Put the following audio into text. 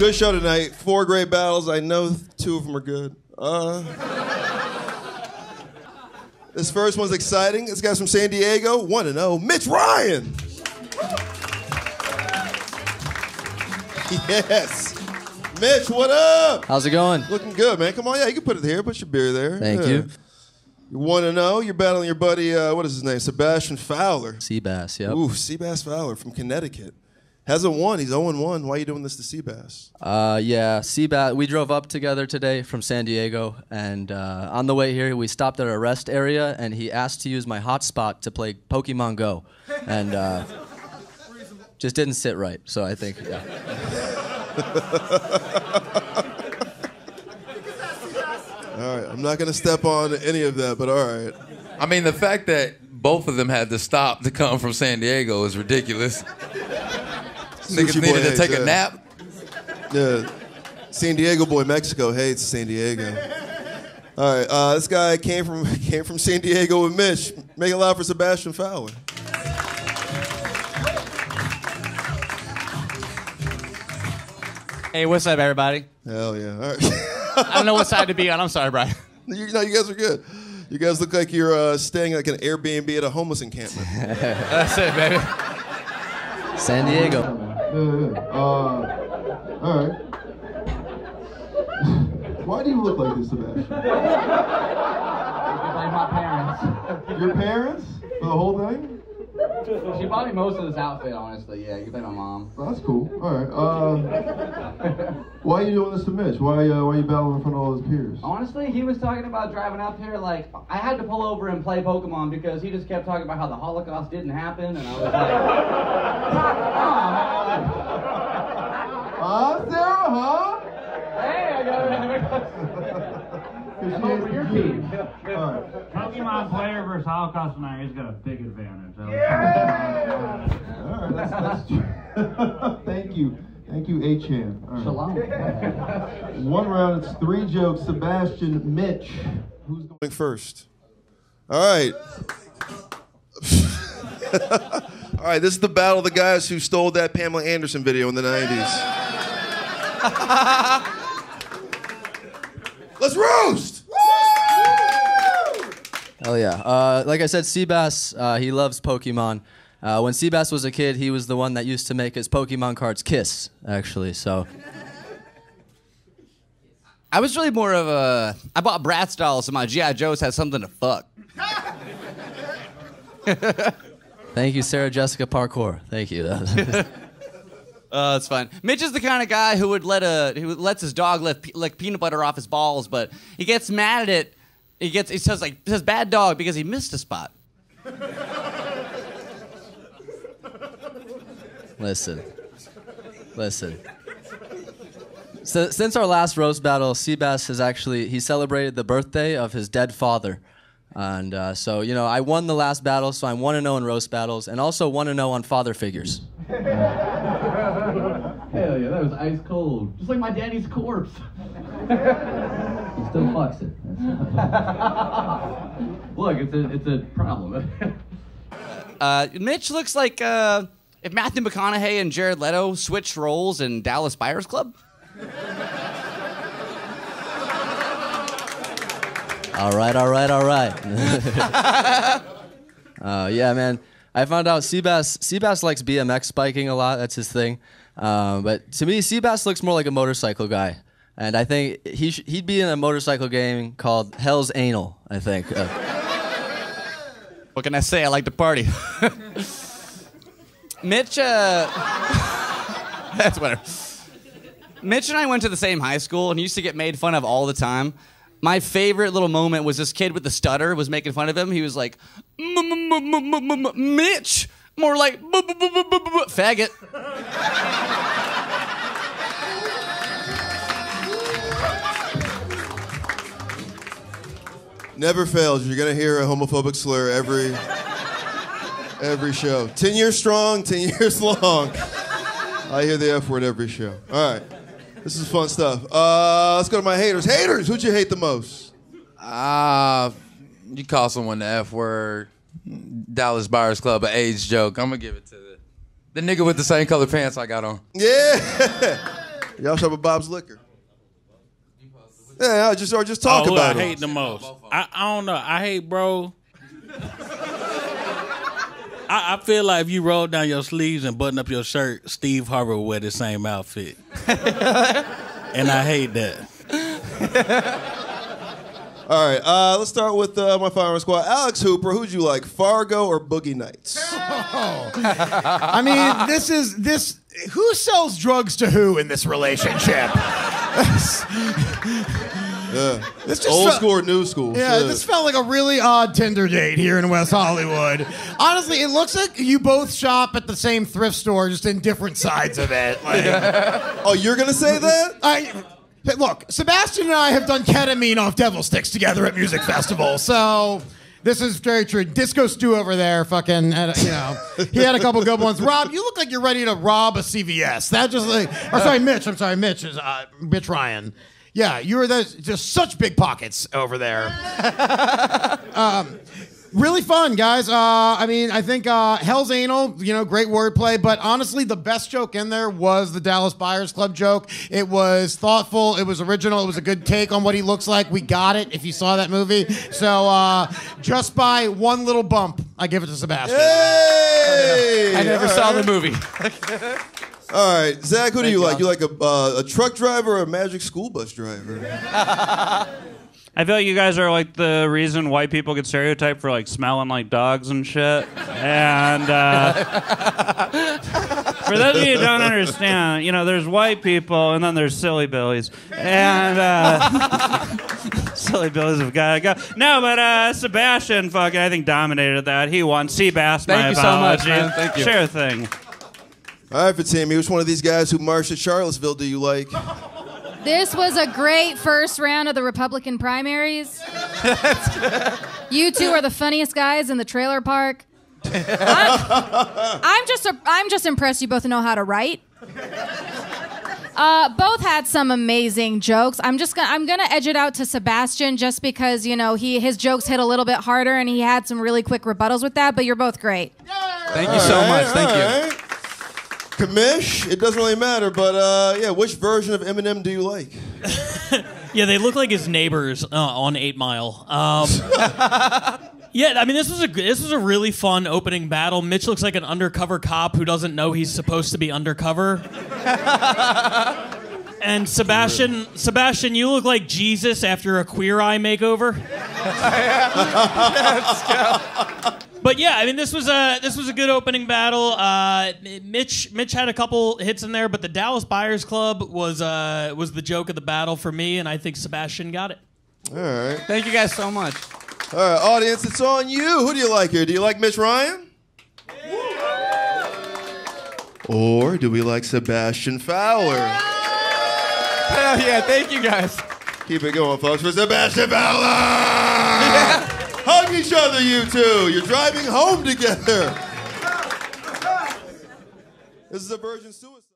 Good show tonight. Four great battles. I know two of them are good. Uh, this first one's exciting. This guy's from San Diego. One to know, Mitch Ryan. Yes. Mitch, what up? How's it going? Looking good, man. Come on, yeah, you can put it here. Put your beer there. Thank Yeah. you. You want to know? You're battling your buddy, uh, what is his name? Sebastian Fowler. Seabass, yeah. Ooh, Seabass Fowler from Connecticut. Hasn't won. He's 0 1. Why are you doing this to Seabass? Uh, yeah, Seabass. We drove up together today from San Diego, and uh, on the way here, we stopped at a rest area, and he asked to use my hotspot to play Pokemon Go, and uh, just didn't sit right. So I think, yeah. All right, I'm not going to step on any of that, but all right. I mean, the fact that both of them had to stop to come from San Diego is ridiculous. Niggas Sushi boy needed to hates take a nap. Yeah. San Diego boy, Mexico hates San Diego. All right, uh, this guy came from came from San Diego with Mitch. Make it loud for Sebastian Fowler. Hey, what's up, everybody? Hell yeah! All right. I don't know what side to be on. I'm sorry, Brian. you, no, you guys are good. You guys look like you're uh, staying like an Airbnb at a homeless encampment. That's it, baby. San Diego. Uh, all right. Why do you look like this, Sebastian? Like my parents. Your parents for the whole thing? She bought me most of this outfit, honestly. Yeah, you blame my mom. Well, that's cool. All right. Uh, why are you doing this to Mitch? Why uh, why are you battling in front of all his peers? Honestly, he was talking about driving up here. Like, I had to pull over and play Pokemon because he just kept talking about how the Holocaust didn't happen, and I was like, Huh, Sarah? Huh? "Hey, I got it." I'm over your team. All right. Pokemon player versus Holocaust denier, he's got a big advantage. Yeah. All right. That's, that's true. Thank you. Thank you, Achan. All right. Shalom. One round, it's three jokes. Sebastian, Mitch. Who's going first? All right. All right, this is the battle of the guys who stole that Pamela Anderson video in the 90s. Let's roast! Hell yeah. Uh, like I said, Seabass, uh, he loves Pokemon. Uh, when Seabass was a kid, he was the one that used to make his Pokemon cards kiss, actually. So I was really more of a. I bought Bratz dolls, so my GI Joes had something to fuck. thank you, Sarah Jessica Parkour. Thank you. Uh, that's fine. Mitch is the kind of guy who would let a who lets his dog lick, lick peanut butter off his balls, but he gets mad at it. He gets he says like says bad dog because he missed a spot. Listen. Listen. So, since our last roast battle, Seabass has actually he celebrated the birthday of his dead father, and uh, so you know I won the last battle, so I'm one to zero in roast battles, and also one to zero on father figures. Hell yeah, that was ice cold. Just like my daddy's corpse. He still fucks it. Look, it's a it's a problem. Uh, Mitch looks like uh, if Matthew McConaughey and Jared Leto switched roles in Dallas Buyers Club. All right, all right, all right. uh, yeah, man. I found out Seabass Seabass likes BMX biking a lot. That's his thing. Um, but to me, Seabass looks more like a motorcycle guy, and I think he sh- he'd be in a motorcycle game called Hell's Anal. I think. Uh, What can I say? I like to party. Mitch, uh, that's whatever. Mitch and I went to the same high school and he used to get made fun of all the time. My favorite little moment was this kid with the stutter was making fun of him. He was like, "M- m- m- m- m- m- Mitch, more like "B- b- b- b- b- b- faggot. Never fails. You're gonna hear a homophobic slur every every show. Ten years strong, ten years long. I hear the F word every show. All right, this is fun stuff. Uh, let's go to my haters. Haters, who'd you hate the most? Ah, you call someone the F word. Dallas Buyers Club, an age joke. I'm gonna give it to the, the nigga with the same color pants I got on. Yeah, Y'all shop at Bob's Liquor. Yeah, just or just talk oh, who about I it. hate the most. I, I don't know. I hate bro. I, I feel like if you roll down your sleeves and button up your shirt, Steve Harvey would wear the same outfit. and I hate that. All right, uh, let's start with uh, my firing squad. Alex Hooper, who'd you like, Fargo or Boogie Nights? I mean, this is this. Who sells drugs to who in this relationship? Yeah. This just Old felt- school or new school? Yeah, Shit. this felt like a really odd Tinder date here in West Hollywood. Honestly, it looks like you both shop at the same thrift store, just in different sides of it. Like, oh, you're gonna say that? I hey, look. Sebastian and I have done ketamine off devil sticks together at music festivals, so. This is very true. Disco Stew over there, fucking, a- you know, he had a couple good ones. Rob, you look like you're ready to rob a CVS. That just like, or sorry, Mitch. I'm sorry, Mitch is uh, Mitch Ryan. Yeah, you were just such big pockets over there. um, really fun, guys. Uh, I mean, I think uh, Hell's Anal, you know, great wordplay, but honestly, the best joke in there was the Dallas Buyers Club joke. It was thoughtful, it was original, it was a good take on what he looks like. We got it if you saw that movie. So uh, just by one little bump, I give it to Sebastian. Hey! I never All saw right. the movie. All right, Zach, who do you you, like? You like a, uh, a truck driver or a magic school bus driver? I feel like you guys are like the reason white people get stereotyped for like smelling like dogs and shit. And uh, for those of you who don't understand, you know, there's white people and then there's silly billies. And uh, silly billies have got to go. No, but uh, Sebastian fucking, I think, dominated that. He won. Seabass, my Thank you so much, apologies. man. Thank you. Sure thing. All right, for Timmy, which one of these guys who marched at Charlottesville do you like? This was a great first round of the Republican primaries. you two are the funniest guys in the trailer park. I'm, I'm just I'm just impressed you both know how to write. Uh, both had some amazing jokes. I'm just gonna I'm gonna edge it out to Sebastian just because you know he his jokes hit a little bit harder and he had some really quick rebuttals with that. But you're both great. Thank you so much. Thank you. All right. Commish, it doesn't really matter, but uh, yeah, which version of Eminem do you like? Yeah, they look like his neighbors uh, on Eight Mile. Um, yeah, I mean this was a this was a really fun opening battle. Mitch looks like an undercover cop who doesn't know he's supposed to be undercover. and Sebastian, Sebastian, you look like Jesus after a Queer Eye makeover. But yeah, I mean this was a this was a good opening battle. Uh, Mitch Mitch had a couple hits in there, but the Dallas Buyers Club was uh, was the joke of the battle for me, and I think Sebastian got it. All right. Thank you guys so much. All right, audience, it's on you. Who do you like here? Do you like Mitch Ryan? Or do we like Sebastian Fowler? Hell yeah, thank you guys. Keep it going, folks, for Sebastian Fowler! Hug each other, you two. You're driving home together. This is a virgin suicide.